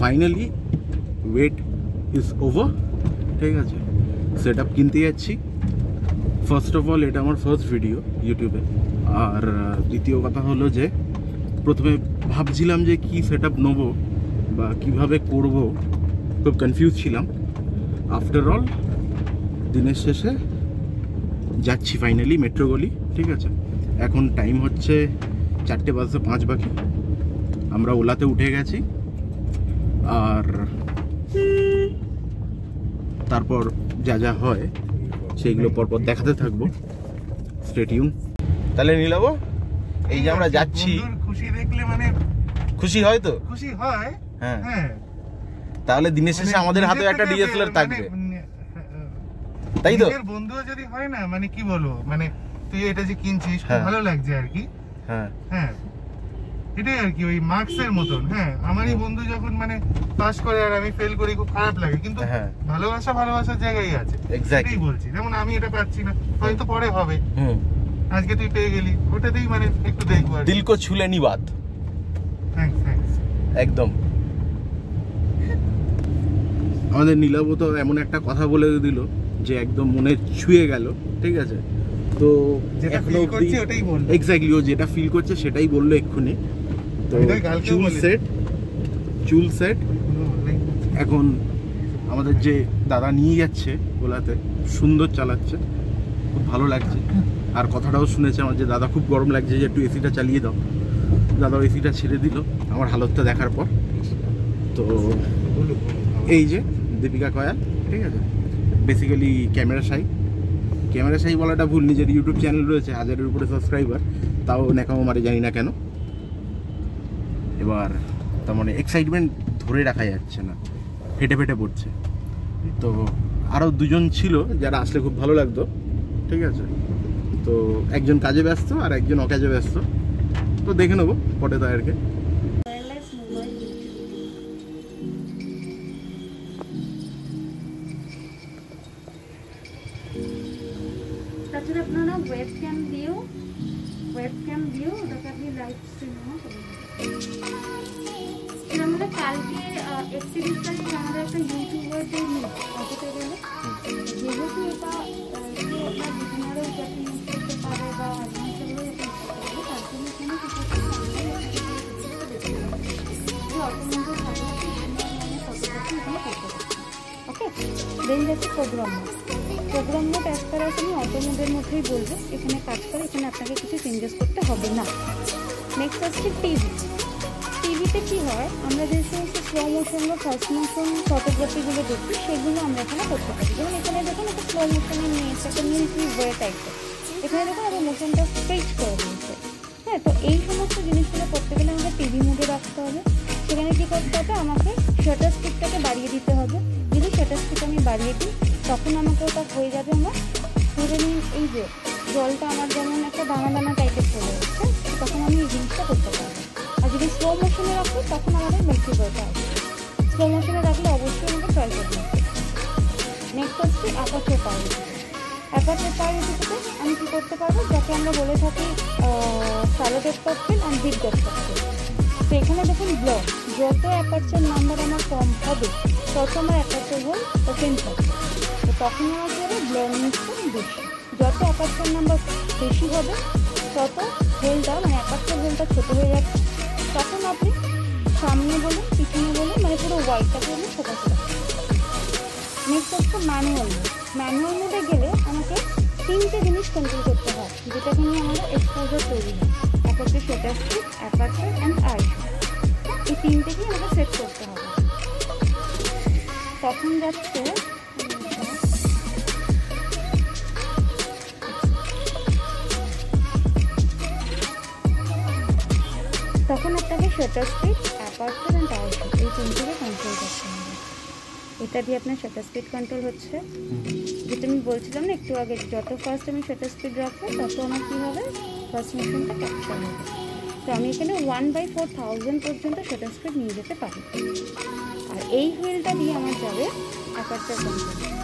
Finally wait is over ঠিক আছে? Set up কিনতে যাচ্ছি। ফার্স্ট অফ অল এটা আমার ফার্স্ট ভিডিও ইউটিউবে আর দ্বিতীয় কথা হলো যে, প্রথমে ভাবছিলাম যে কি সেট আপ নেব বা কীভাবে করব। খুব কনফিউজ ছিলাম। আফটার অল দিনের শেষে যাচ্ছি ফাইনালি মেট্রো গলি, ঠিক আছে? এখন টাইম হচ্ছে চারটে বাজতে পাঁচ বাকি। আমরা ওলাতে উঠে গেছি। আর তারপর যা যা হয় সেইগুলো পরপর দেখাতে থাকব। স্টেটিউন তাহলে নিলাবো এই যে আমরা যাচ্ছি। খুশি দেখলে মানে খুশি হয় তো? খুশি হয় হ্যাঁ। হ্যাঁ। তাহলে দিনের শেষে মানে আমাদের হাতে একটা ডিএসএলআর মানে, থাকবে। উম, তাই তো? বন্ধু যদি হয় না মানে কি বলব? মানে তুই এটা যে কিনছিস খুব হ্যাঁ। ভালো লাগছে আর কি। হ্যাঁ। হ্যাঁ। এটাই আর কি ওই মার্কসের মতন। হ্যাঁ আমারই বন্ধু যখন মানে পাস করে আর আমি ফেল করি খুব খারাপ লাগে। কিন্তু হ্যাঁ। ভালোবাসা ভালোবাসার জায়গায় আছে। এক্স্যাক্টলি বলছি যেমন আমি এটা পাচ্ছি না হয়তো পরে হবে। আজকে তুই পেয়ে গেলি ওটাতেই মানে একটু দেখব আর দিল কো ছুলে নি বাত একদম। আমাদের নীলাব তো এমন একটা কথা বলে দিল যে একদম মনে ছুঁয়ে গেল ঠিক আছে? তো যেটা এখনও ফিল করছি ওটাই বল এক্স্যাক্টলি ও যেটা ফিল করছে সেটাই বলল এক্ষুনি। তো চুল সেট চুল সেট এখন আমাদের যে দাদা নিয়ে যাচ্ছে ওলাতে সুন্দর চালাচ্ছে খুব ভালো লাগছে। আর কথাটাও শুনেছে আমার যে দাদা খুব গরম লাগছে যে একটু এসিটা চালিয়ে দাও। দাদা এসিটা ছেড়ে দিল আমার হালতটা দেখার পর। তো এই যে দীপিকা কয়াল ঠিক আছে? বেসিক্যালি ক্যামেরা সাই ক্যামেরা সাই বলাটা ভুল নিজের ইউটিউব চ্যানেল রয়েছে হাজারের উপরে সাবস্ক্রাইবার তাও নেকামো মারে জানি না কেন। এবার তার মানে এক্সাইটমেন্ট ধরে রাখা যাচ্ছে না। ফেটে ফেটে পড়ছে। তো আরও দুজন ছিল যারা আসলে খুব ভালো লাগতো, ঠিক আছে? তো একজন কাজে ব্যস্ত আর একজন অকাজে ব্যস্ত। তো দেখে নেব পটে তাদেরকে আপনারা ওয়েব ক্যাম দিয়েও ওয়েব ক্যাম দিয়েও ওটাকে আপনি লাইভ স্ট্রিমিংও করে দিতে আমরা কালকে তারিখ আমাদের একটা ইউটিউবারদের মিট অফিসে গেলে? যেহেতু এটা যাচ্ছে program mode program mode as per আমি অটো মোডের মধ্যেই বলব, এখানে কাজ করে, এখানে আপনাকে কিছু চেঞ্জেস করতে হবে না। নেক্সট আসছে টিভি টিভিতে কি হয়? আমরা যে সমস্ত স্লো মোশন বা ফার্স্ট মোশন ফটোগ্রাফিগুলো দেখি, সেগুলো আমরা এখানে করতে পারি। যেমন এখানে দেখুন, একটা স্লো মোশনে নিয়েছে একটা মিল্কি ওয়ে টাইপের এখানে দেখুন আমার মোশনটা স্ট্রেচ করে দিয়েছে। হ্যাঁ তো এই সমস্ত জিনিসগুলো করতে গেলে আমাকে টিভি মোডে রাখতে হবে। সেখানে কী করতে হবে? আমাকে শাটার স্পিডটাকে বাড়িয়ে দিতে হবে। যদি শাটার স্পিড আমি বাড়িয়ে দিই, তখন আমাকে ওটা হয়ে যাবে আমার ধরে নিন এই যে জলটা আমার যেমন একটা দানা দানা টাইপের চলে যাচ্ছে তখন আমি এই জিনিসটা করতে পারব। যদি স্লো মোশনে রাখি, তখন আমাদের মিল্কি ওয়েটা আসবে স্লো মোশনে রাখলে অবশ্যই আমাকে ট্রাই করতে হবে। নেক্সট হচ্ছে অ্যাপারচার প্রায়োরিটি অ্যাপারচার প্রায়োরিটিতে আমি কী করতে পারব? যাকে আমরা বলে থাকি shallow depth of field and big depth of তো এখানে দেখুন ব্লক যত অ্যাপারচার নাম্বার আমার কম হবে, তত আমার অ্যাপারচার হোল ওপেন থাকবে তো তখন আমার কি হবে ব্লক বেশি যত অ্যাপারচার নাম্বার বেশি হবে, তত হোলটা মানে অ্যাপারচার হোলটা ছোটো হয়ে যাচ্ছে। তখন আপনি সামনে বলুন, পিছনে বলুন মানে পুরো হোয়াইটটাকে আপনি ফোকাস রাখবেন নেক্সট হচ্ছে ম্যানুয়াল মোড ম্যানুয়াল মোডে গেলে আমাকে তিনটে জিনিস কন্ট্রোল করতে হয় যেটাকে নিয়ে আমাদের এক্সপোজার তৈরি হয়। এক হচ্ছে সেটার স্পিড অ্যাপারচার অ্যান্ড আই এই তিনটেকেই আমাকে সেট করতে হবে। তখন যাচ্ছে তখন আপনাকে shutter speed aperture and output এই তিনটিকে কন্ট্রোল করতে হবে। এটা দিয়ে আপনার শাটার স্পিড কন্ট্রোল হচ্ছে। যেটা আমি বলছিলাম না, একটু আগে, যত ফার্স্ট আমি শাটার স্পিড রাখব, তত আমার কী হবে? ফার্স্ট মোশনটা ক্যাপচার হবে। তো আমি এখানে ওয়ান বাই ফোর থাউজেন্ড পর্যন্ত শাটার স্পিড নিয়ে যেতে পারি। আর এই হুইলটা দিয়ে আমার যাবে অ্যাপারচার কন্ট্রোল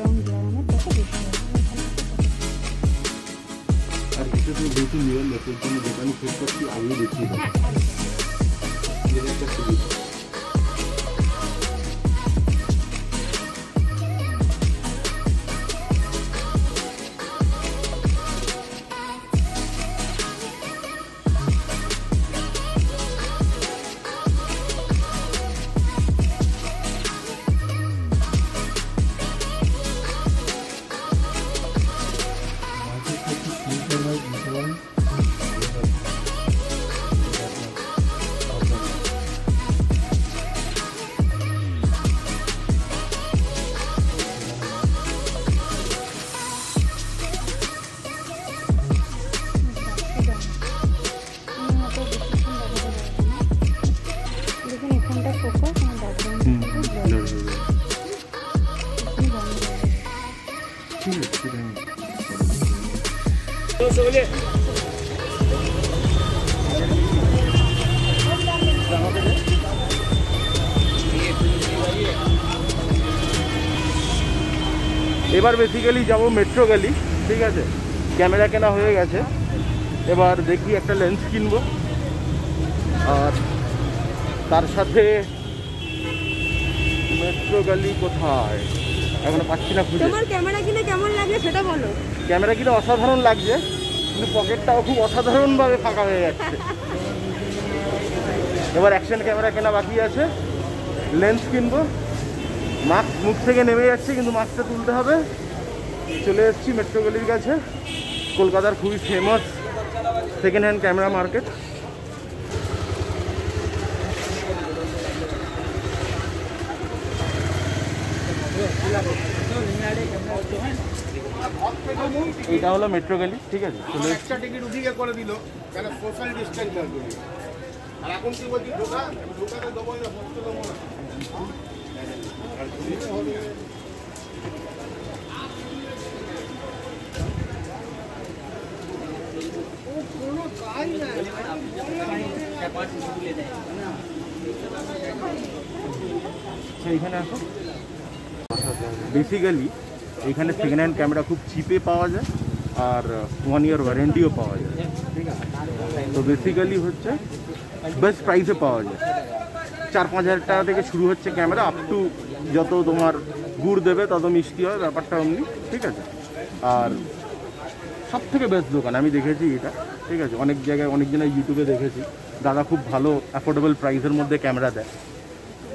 ব্যাকগ্রাউন্ড ব্লার আমার তত বেশি হবে আর এটা তো যেহেতু নিয়ম মেসের জন্য যেটা আমি সেট করছি আমিও দেখিয়ে দেবো হ্যাঁ এবার বেসিক্যালি যাব মেট্রো গেলি ঠিক আছে? ক্যামেরা কেনা হয়ে গেছে। এবার দেখি একটা লেন্স কিনবো। আর তার সাথে মেট্রো গেলি কোথায়? এখনও পাচ্ছি না খুঁজে। তোমার ক্যামেরা কিনে কেমন লাগে সেটা বলো। ক্যামেরা কিনে অসাধারণ লাগছে কিন্তু পকেটটাও খুব অসাধারণভাবে ফাঁকা হয়ে যাচ্ছে। এবার অ্যাকশন ক্যামেরা কেনা বাকি আছে। লেন্স কিনবো। মাস্ক মুখ থেকে নেমে যাচ্ছে, কিন্তু মাস্কটা তুলতে হবে। চলে এসেছি মেট্রো গলির কাছে। কলকাতার খুবই famous second hand camera market এইটা হলো মেট্রো গলি ঠিক আছে? চলে একটা টিকিট উঠিয়ে করে দিল। কেন সোশ্যাল আর এখন কি বলছি, ঢোকা ঢোকাতে দেবো না বসতে দেবো না আচ্ছা এখানে আসো বেসিক্যালি এখানে সেকেন্ড হ্যান্ড ক্যামেরা খুব চিপে পাওয়া যায় আর ওয়ান ইয়ার ওয়ারেন্টিও পাওয়া যায়। ঠিক আছে তো বেসিক্যালি হচ্ছে বেস্ট প্রাইসে পাওয়া যায়। চার পাঁচ হাজার টাকা থেকে শুরু হচ্ছে ক্যামেরা আপ টু যত তোমার গুড় দেবে তত মিষ্টি হয় ব্যাপারটা অমনি ঠিক আছে? আর সব থেকে বেস্ট দোকান আমি দেখেছি এটা ঠিক আছে? অনেক জায়গায় অনেক জনের ইউটিউবে দেখেছি। দাদা খুব ভালো অ্যাফোর্ডেবল প্রাইসের মধ্যে ক্যামেরা দেয়।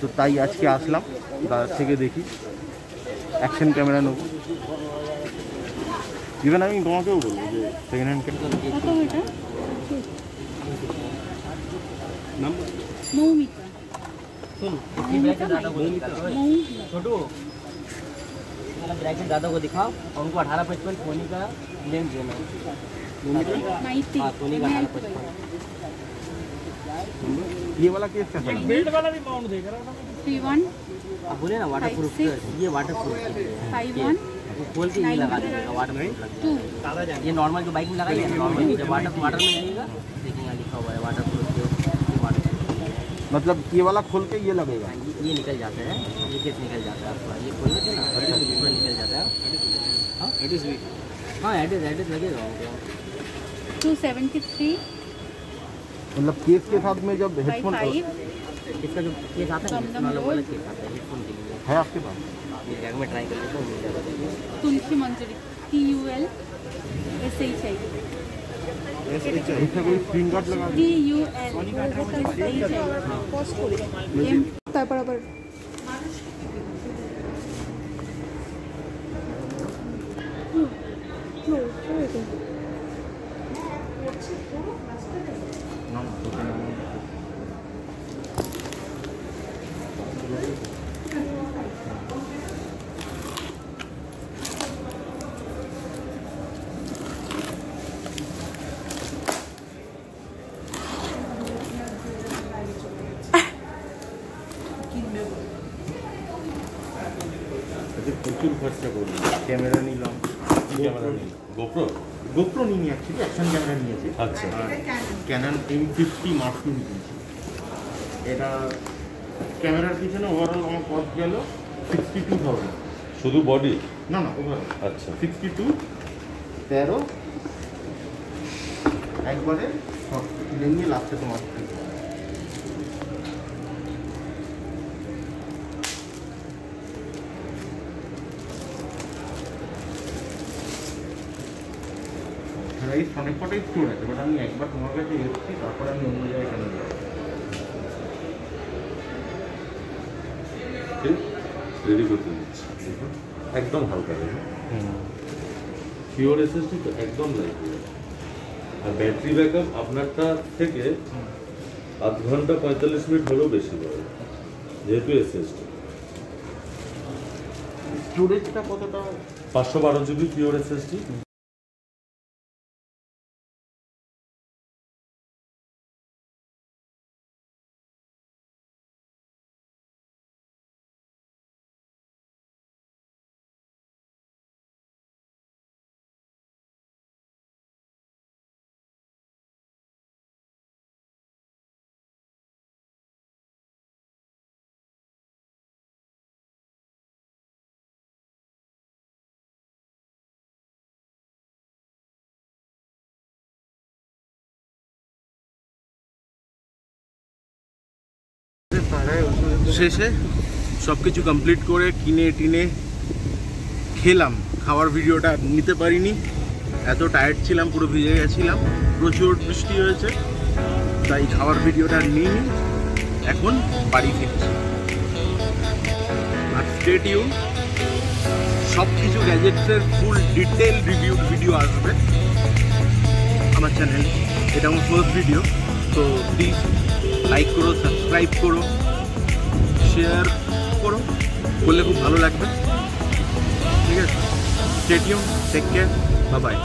তো তাই আজকে আসলাম দাদার থেকে দেখি। অ্যাকশন ক্যামেরা নেব। ইভেন আমি তোমাকেও বলব যে সেকেন্ড হ্যান্ড ক্যামেরা মৌমিতা। सुन छोटू ग्रेजुएट दादा को दिखाओ और उनको अठारह पचपन सोनी का लेंस देना हाँ, सोनी का अठारह पचपन। हम्म। ये वाला केस कैसा बेल्ट वाला भी माउंट देख रहा हूँ थ्री बोले ना वाटर प्रूफ ये वाटर प्रूफ फाइव खोल के ये लगा दीजिएगा वाटर प्रूफ ये नॉर्मल जो बाइक में लगाइए नॉर्मल वाटर वाटर में जाएगा मतलब ये वाला खोल के ये लगेगा। हाँ, ये, निकल जाता है। ये केस निकल जाता है? आपका। ये खोल के ना? निकल जाता है। हाँ? हाँ, लगेगा टू सेवेंटी थ्री मतलब केस के साथ में जब हेडफोन इसका जो केस आता है आपके पास? ट्राई कर तो Tulsi Manjari T U L তারপর আবার Thank you. আবার প্রচুর খরচা করলাম ক্যামেরা নিলাম। ক্যামেরা নিলাম গোপ্রো গোপ্রো নিয়ে অ্যাকচুয়ালি অ্যাকশন ক্যামেরা নিয়েছি। আচ্ছা। Canon M fifty mark two নিয়েছি। এটা ক্যামেরার পিছনে ওভারঅল আমার কস্ট গেল সিক্সটি টু থাউজেন্ড শুধু বডি না না ওভারঅল আচ্ছা। সিক্সটি টু তেরো একবারে সব কিনে নিয়ে লাস্টে তোমার এই অনেক কটাই স্টোর আছে বাট আমি একবার তোমার কাছে এসেছি তারপরে আমি অন্য জায়গায় কেন যাব? ঠিক রেডি করতে দিচ্ছি। একদম হালকা দেখুন পিওর এসএসডি তো একদম লাইট আর ব্যাটারি ব্যাকআপ আপনারটা থেকে আধ ঘণ্টা পঁয়তাল্লিশ মিনিট হলেও বেশি পাবে যেহেতু এসএসডি স্টোরেজটা কতটা? পাঁচশো বারো জিবি পিওর এসএসডি শেষে সব কিছু কমপ্লিট করে কিনে টিনে খেলাম। খাওয়ার ভিডিওটা নিতে পারিনি। এত টায়ার্ড ছিলাম, পুরো ভিজে গেছিলাম। প্রচুর বৃষ্টি হয়েছে, তাই খাওয়ার ভিডিওটা নিইনি। এখন বাড়ি ফিরছি। আর স্টেট সব কিছু গ্যাজেটসের ফুল ডিটেল রিভিউ ভিডিও আসবে। আমার চ্যানেল এটা আমার ফার্স্ট ভিডিও তো প্লিজ লাইক করো সাবস্ক্রাইব করো শেয়ার করো, করলে খুব ভালো লাগবে। ঠিক আছে? Stadium take care bye